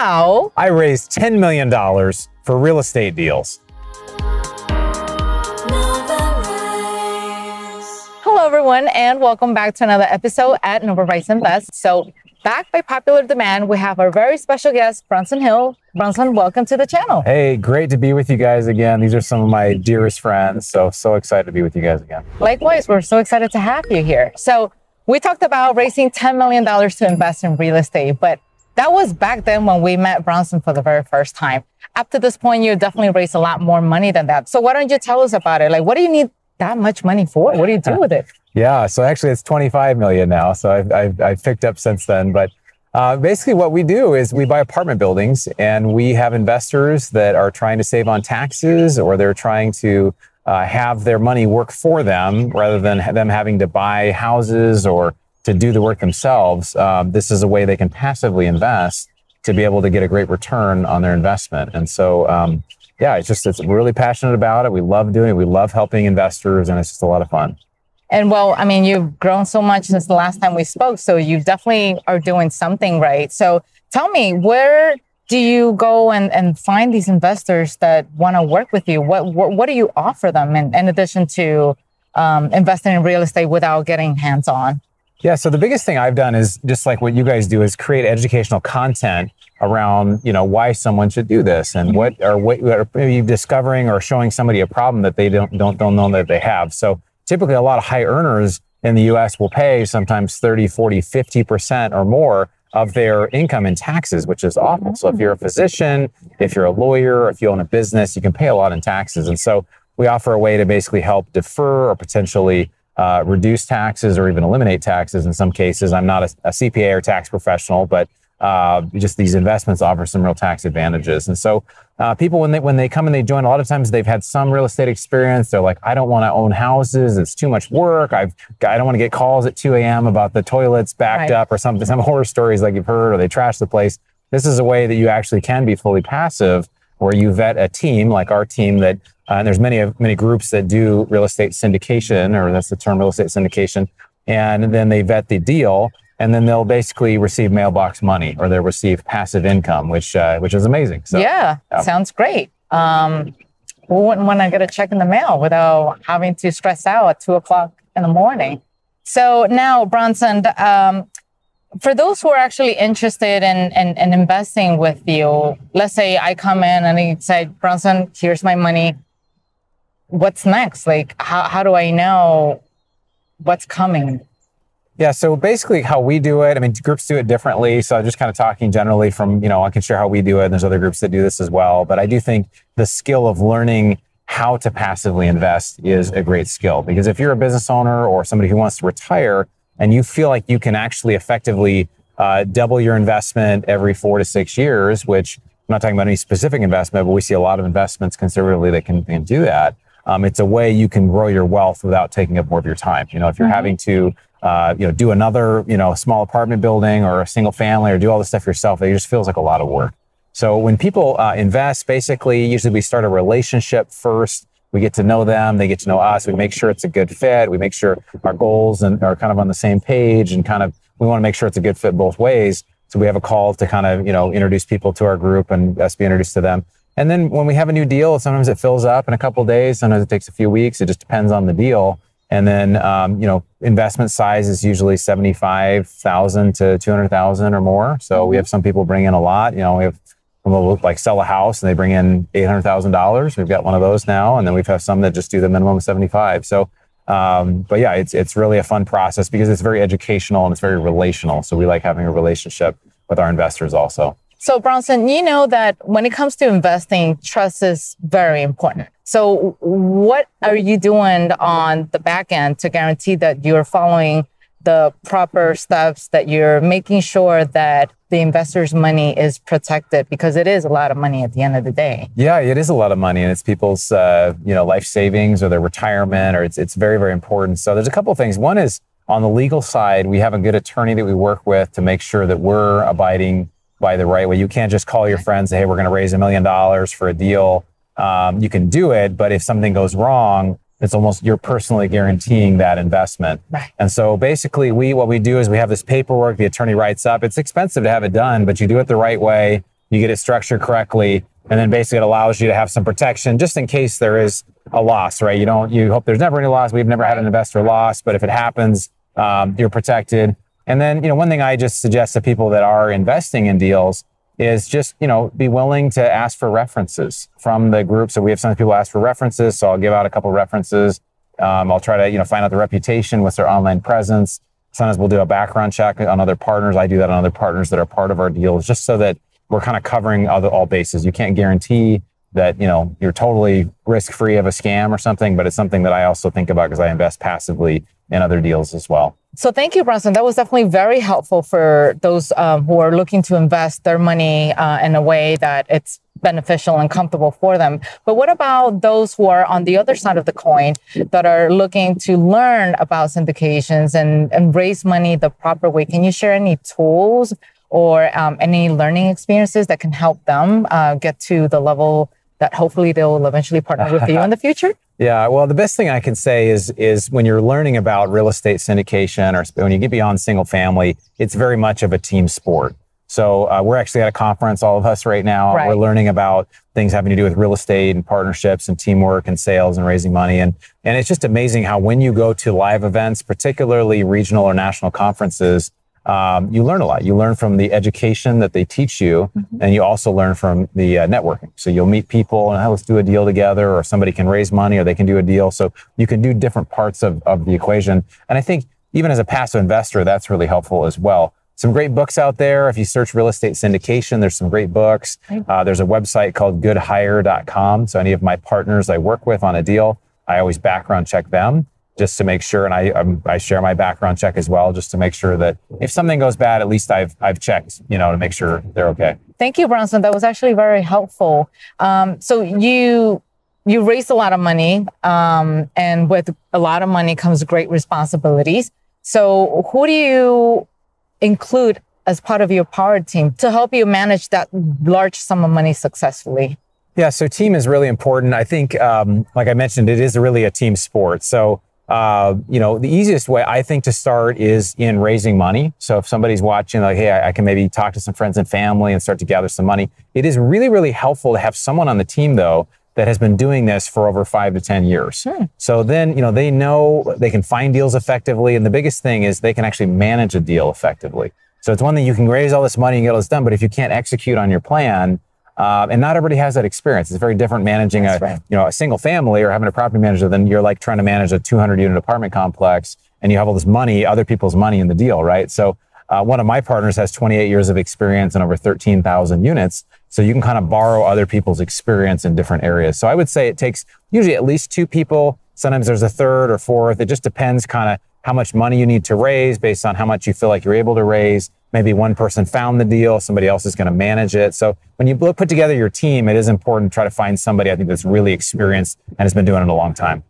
now I raised $10 million for real estate deals. Hello, everyone, and welcome back to another episode at Novarise Invest. So, back by popular demand, we have our very special guest, Bronson Hill. Bronson, welcome to the channel. Hey, great to be with you guys again. These are some of my dearest friends. So, so excited to be with you guys again. Likewise, we're so excited to have you here. So, we talked about raising $10 million to invest in real estate, but that was back then when we met Bronson for the very first time. Up to this point, you definitely raised a lot more money than that. So, why don't you tell us about it? Like, what do you need that much money for? What do you do with it? Yeah, so actually it's 25 million now. So I've, I've, I've picked up since then. But uh, basically, what we do is we buy apartment buildings and we have investors that are trying to save on taxes or they're trying to uh, have their money work for them rather than them having to buy houses or to do the work themselves. Um, this is a way they can passively invest to be able to get a great return on their investment. And so, um, yeah, it's just, it's really passionate about it. We love doing it. We love helping investors and it's just a lot of fun. And well, I mean, you've grown so much since the last time we spoke. So you definitely are doing something right. So tell me, where do you go and, and find these investors that want to work with you? What, what, what do you offer them in, in addition to um, investing in real estate without getting hands on? Yeah. So the biggest thing I've done is just like what you guys do is create educational content around, you know, why someone should do this and what or what are maybe discovering or showing somebody a problem that they don't, don't, don't know that they have. So typically a lot of high earners in the US will pay sometimes 30, 40, 50% or more of their income in taxes, which is awful. So if you're a mm. physician, if you're a lawyer, if you own a business, you can pay a lot in taxes. And so we offer a way to basically help defer or potentially uh, reduce taxes or even eliminate taxes in some cases. I'm not a, a CPA or tax professional, but uh, just these investments offer some real tax advantages. And so uh, people, when they when they come and they join, a lot of times they've had some real estate experience. They're like, I don't want to own houses. It's too much work. I've I don't want to get calls at 2 a.m. about the toilets backed right. up or something. Some horror stories like you've heard, or they trash the place. This is a way that you actually can be fully passive, where you vet a team like our team that. Uh, and there's many many groups that do real estate syndication, or that's the term, real estate syndication. And then they vet the deal, and then they'll basically receive mailbox money or they'll receive passive income, which uh, which is amazing. So, yeah, sounds great. Um, who wouldn't want to get a check in the mail without having to stress out at two o'clock in the morning? So now, Bronson, um, for those who are actually interested in, in, in, investing with you, let's say I come in and I say, Bronson, here's my money. What's next? Like, how, how do I know what's coming? Yeah, so basically how we do it, I mean, groups do it differently. So just kind of talking generally from, you know, I can share how we do it. And there's other groups that do this as well. But I do think the skill of learning how to passively invest is a great skill because if you're a business owner or somebody who wants to retire and you feel like you can actually effectively uh, double your investment every four to six years, which I'm not talking about any specific investment, but we see a lot of investments conservatively that can, can do that. Um, it's a way you can grow your wealth without taking up more of your time. You know, if you're mm-hmm. having to uh, you know, do another, you know, small apartment building or a single family or do all this stuff yourself, it just feels like a lot of work. So when people uh, invest, basically, usually we start a relationship first. We get to know them. They get to know us. We make sure it's a good fit. We make sure our goals and are kind of on the same page and kind of, we want to make sure it's a good fit both ways. So we have a call to kind of, you know, introduce people to our group and us be introduced to them. And then when we have a new deal, sometimes it fills up in a couple days. Sometimes it takes a few weeks. It just depends on the deal. And then, um, you know, investment size is usually 75,000 to 200,000 or more. So we have some people bring in a lot, you know, we have people like sell a house and they bring in $800,000. We've got one of those now. And then we've have some that just do the minimum of 75. So, um, but yeah, it's, it's really a fun process because it's very educational and it's very relational. So we like having a relationship with our investors also. So Bronson, you know that when it comes to investing, trust is very important. So what are you doing on the back end to guarantee that you're following the proper steps that you're making sure that the investor's money is protected because it is a lot of money at the end of the day. Yeah, it is a lot of money and it's people's uh, you know life savings or their retirement or it's it's very very important. So there's a couple of things. One is on the legal side, we have a good attorney that we work with to make sure that we're abiding by the right way. You can't just call your friends, say, hey, we're going to raise a million dollars for a deal um, you can do it, but if something goes wrong, it's almost you're personally guaranteeing that investment. Right. And so basically, we what we do is we have this paperwork the attorney writes up. It's expensive to have it done, but you do it the right way. you get it structured correctly, and then basically it allows you to have some protection just in case there is a loss, right? You don't, you hope there's never any loss. We've never had an investor loss, but if it happens, um, you're protected. And then, you know, one thing I just suggest to people that are investing in deals is just, you know, be willing to ask for references from the group. So we have some people ask for references. So I'll give out a couple references. Um, I'll try to, you know, find out the reputation, what's their online presence. Sometimes we'll do a background check on other partners. I do that on other partners that are part of our deals, just so that we're kind of covering all, bases. You can't guarantee that you know you're totally risk free of a scam or something, but it's something that I also think about because I invest passively in other deals as well. So thank you, Bronson. That was definitely very helpful for those um, who are looking to invest their money uh, in a way that it's beneficial and comfortable for them. But what about those who are on the other side of the coin that are looking to learn about syndications and, and raise money the proper way? Can you share any tools or um, any learning experiences that can help them uh, get to the level that hopefully they'll eventually partner with you in the future? Yeah, well, the best thing I can say is is when you're learning about real estate syndication or when you get beyond single family, it's very much of a team sport. So uh, we're actually at a conference, all of us right now. Right. We're learning about things having to do with real estate and partnerships and teamwork and sales and raising money. And and it's just amazing how when you go to live events, particularly regional or national conferences, um, you learn a lot. You learn from the education that they teach you, mm-hmm. and you also learn from the uh, networking. So you'll meet people and hey, let's do a deal together, or somebody can raise money, or they can do a deal. So you can do different parts of, of the equation. And I think even as a passive investor, that's really helpful as well. Some great books out there. If you search real estate syndication, there's some great books. Uh, there's a website called goodhire.com. So any of my partners I work with on a deal, I always background check them just to make sure. And I, I'm, i share my background check as well, just to make sure that if something goes bad, at least I've, I've checked, you know, to make sure they're okay. Thank you, Bronson. That was actually very helpful. Um, so you, you raised a lot of money, um, and with a lot of money comes great responsibilities. So who do you include as part of your power team to help you manage that large sum of money successfully? Yeah, so team is really important. I think, um, like I mentioned, it is really a team sport. So uh, you know, the easiest way I think to start is in raising money. So if somebody's watching, like, hey, I, I, can maybe talk to some friends and family and start to gather some money. It is really, really helpful to have someone on the team though that has been doing this for over five to 10 years. Hmm. So then, you know, they know they can find deals effectively. And the biggest thing is they can actually manage a deal effectively. So it's one thing you can raise all this money and get all this done, but if you can't execute on your plan, uh, and not everybody has that experience. It's very different managing That's a right. you know a single family or having a property manager than you're like trying to manage a 200 unit apartment complex and you have all this money, other people's money in the deal, right? So uh, one of my partners has 28 years of experience and over 13,000 units. So you can kind of borrow other people's experience in different areas. So I would say it takes usually at least two people. Sometimes there's a third or fourth. It just depends kind of how much money you need to raise based on how much you feel like you're able to raise maybe one person found the deal, somebody else is going to manage it. So when you put together your team, it is important to try to find somebody I think that's really experienced and has been doing it a long time.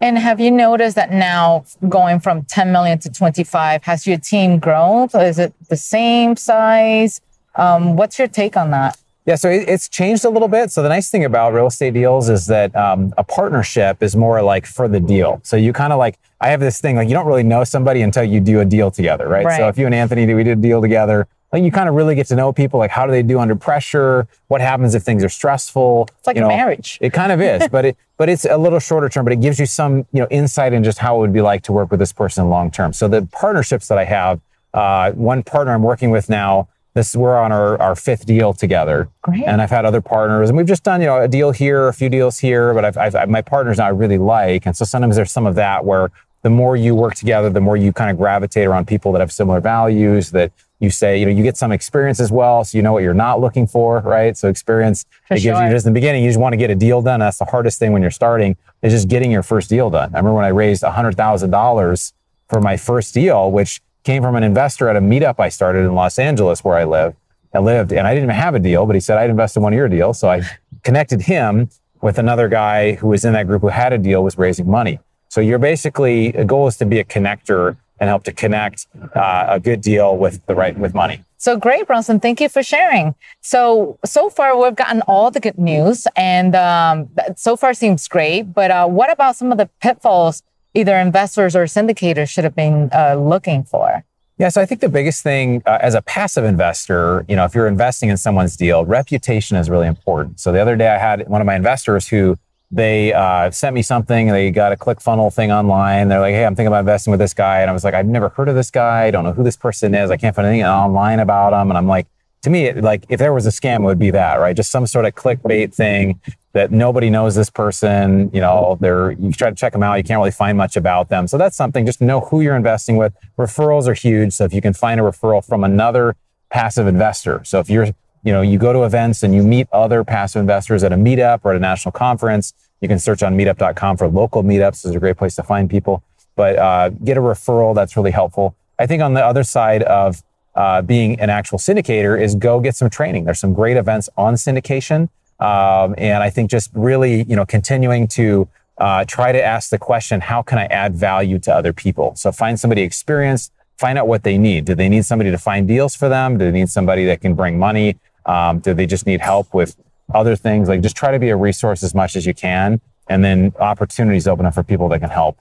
And have you noticed that now going from 10 million to 25, has your team grown? Is it the same size? Um, what's your take on that? Yeah, so it, it's changed a little bit. So the nice thing about real estate deals is that um, a partnership is more like for the deal. So you kind of like I have this thing like you don't really know somebody until you do a deal together, right? right. So if you and Anthony we did a deal together, like you kind of really get to know people. Like how do they do under pressure? What happens if things are stressful? It's like you a know, marriage. It kind of is, but it but it's a little shorter term. But it gives you some you know insight in just how it would be like to work with this person long term. So the partnerships that I have, uh, one partner I'm working with now this we're on our, our fifth deal together. Great. And I've had other partners, and we've just done you know a deal here, a few deals here. But I've, I've my partners now I really like, and so sometimes there's some of that where the more you work together, the more you kind of gravitate around people that have similar values. That you say, you know, you get some experience as well, so you know what you're not looking for, right? So experience for it gives you just in the beginning. You just want to get a deal done. That's the hardest thing when you're starting is just getting your first deal done. I remember when I raised hundred thousand dollars for my first deal, which came from an investor at a meetup I started in Los Angeles where I live. I lived, and I didn't even have a deal, but he said I'd invest in one of your deals. So I connected him with another guy who was in that group who had a deal was raising money. So you're basically the goal is to be a connector and help to connect uh, a good deal with the right with money. So great, Bronson. Thank you for sharing. So so far we've gotten all the good news, and um, so far seems great. But uh, what about some of the pitfalls either investors or syndicators should have been uh, looking for? Yeah, so I think the biggest thing uh, as a passive investor, you know, if you're investing in someone's deal, reputation is really important. So the other day I had one of my investors who they uh, sent me something. They got a ClickFunnels thing online. They're like, "Hey, I'm thinking about investing with this guy," and I was like, "I've never heard of this guy. I don't know who this person is. I can't find anything online about him." And I'm like, to me, like if there was a scam, it would be that, right? Just some sort of clickbait thing that nobody knows this person. You know, they're you try to check them out, you can't really find much about them. So that's something. Just know who you're investing with. Referrals are huge. So if you can find a referral from another passive investor, so if you're you know, you go to events and you meet other passive investors at a meetup or at a national conference. You can search on meetup.com for local meetups. This is a great place to find people, but uh, get a referral. That's really helpful. I think on the other side of uh, being an actual syndicator is go get some training. There's some great events on syndication. Um, and I think just really, you know, continuing to uh, try to ask the question, how can I add value to other people? So find somebody experienced, find out what they need. Do they need somebody to find deals for them? Do they need somebody that can bring money? Um, do they just need help with other things? Like just try to be a resource as much as you can. And then opportunities open up for people that can help.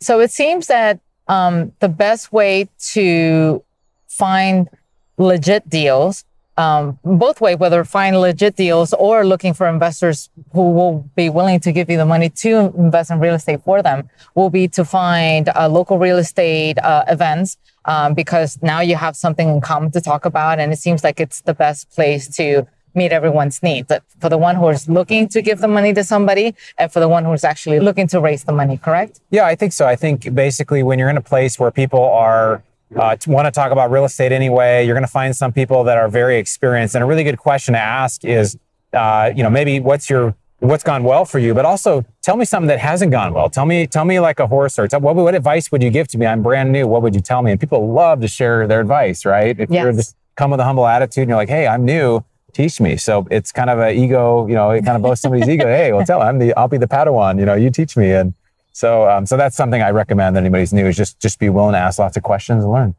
So it seems that um, the best way to find legit deals, um, both way, whether find legit deals or looking for investors who will be willing to give you the money to invest in real estate for them, will be to find uh, local real estate uh, events um, because now you have something in common to talk about. And it seems like it's the best place to meet everyone's needs. For the one who is looking to give the money to somebody and for the one who's actually looking to raise the money, correct? Yeah, I think so. I think basically when you're in a place where people are uh, want to talk about real estate anyway, you're going to find some people that are very experienced. And a really good question to ask is, uh, you know, maybe what's your what's gone well for you, but also tell me something that hasn't gone well. Tell me, tell me like a horror story. Tell, what, what advice would you give to me? I'm brand new. What would you tell me? And people love to share their advice, right? If yes. you're just come with a humble attitude and you're like, hey, I'm new, teach me. So it's kind of an ego, you know, it kind of boasts somebody's ego. Hey, well, tell I'm the, I'll be the Padawan, you know, you teach me. And so, um, so that's something I recommend that anybody's new is just, just be willing to ask lots of questions and learn.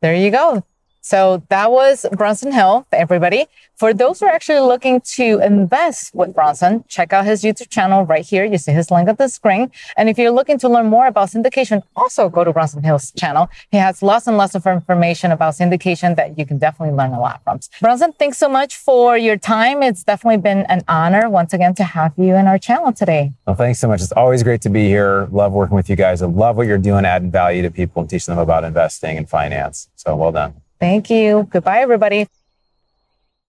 There you go. So that was Bronson Hill, everybody. For those who are actually looking to invest with Bronson, check out his YouTube channel right here. You see his link at the screen. And if you're looking to learn more about syndication, also go to Bronson Hill's channel. He has lots and lots of information about syndication that you can definitely learn a lot from. Bronson, thanks so much for your time. It's definitely been an honor once again to have you in our channel today. Well, thanks so much. It's always great to be here. Love working with you guys. I love what you're doing, adding value to people and teaching them about investing and finance. So well done. Thank you. Goodbye, everybody.